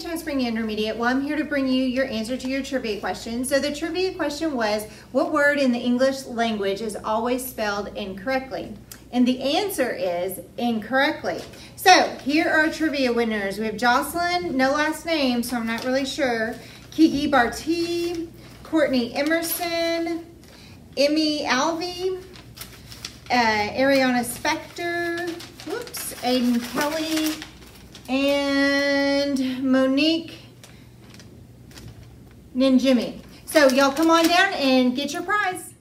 Time Spring Intermediate. Well, I'm here to bring you your answer to your trivia question. So the trivia question was, what word in the English language is always spelled incorrectly? And the answer is incorrectly. So here are trivia winners. We have Jocelyn, no last name, so I'm not really sure. Kiki Barti, Courtney Emerson, Emmy Alvey, uh, Ariana Spector, whoops, Aiden Kelly, and Monique Ninjimi. So y'all come on down and get your prize.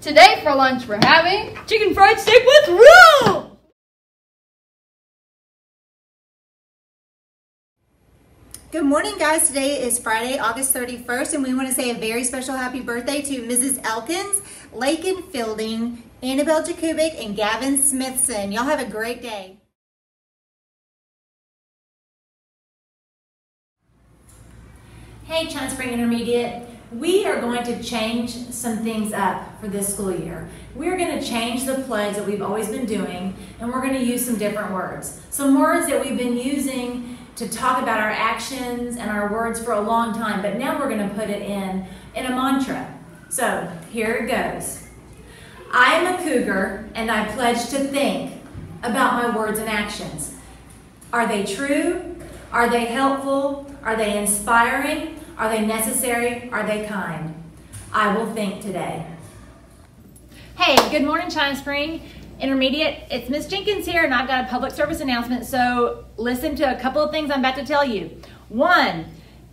Today for lunch we're having chicken fried steak with roux. Good morning, guys. Today is Friday, August 31st, and we want to say a very special happy birthday to Mrs. Elkins, Lakin Fielding, Annabelle Jakubik, and Gavin Smithson. Y'all have a great day. Hey, China Spring Intermediate. We are going to change some things up for this school year. We're going to change the pledge that we've always been doing, and we're going to use some different words. Some words that we've been using to talk about our actions and our words for a long time, but now we're going to put it in in a mantra. So here it goes. I am a cougar, and I pledge to think about my words and actions. Are they true? Are they helpful? Are they inspiring? Are they necessary? Are they kind? I will think today. Hey, good morning, China Spring Intermediate. It's Miss Jenkins here, and I've got a public service announcement. So listen to a couple of things I'm about to tell you. One,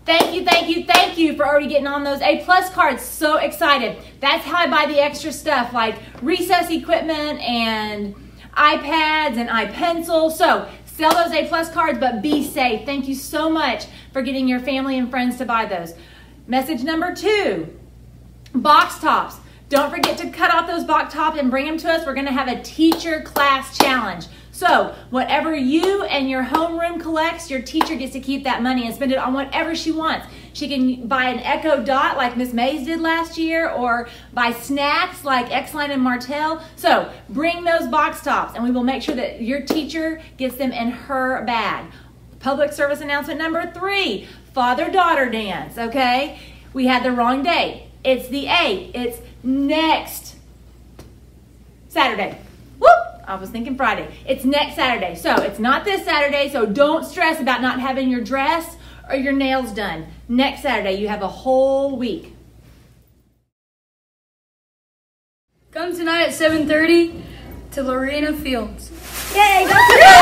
Thank you, thank you, thank you for already getting on those A plus cards. So excited. That's how I buy the extra stuff like recess equipment and iPads and iPencil. So sell those A plus cards, but be safe. Thank you so much for getting your family and friends to buy those. Message number two, box tops. Don't forget to cut off those box tops and bring them to us. We're gonna have a teacher class challenge. So whatever you and your homeroom collects, your teacher gets to keep that money and spend it on whatever she wants. She can buy an Echo Dot like Miss Mays did last year or buy snacks like Xline and Martell. So bring those box tops and we will make sure that your teacher gets them in her bag. Public service announcement number three, father-daughter dance, okay? We had the wrong date. It's the 8th. It's next Saturday. I was thinking Friday. It's next Saturday. So it's not this Saturday, so don't stress about not having your dress or your nails done. Next Saturday, you have a whole week. Come tonight at 7.30 to Lorena Fields. Yay!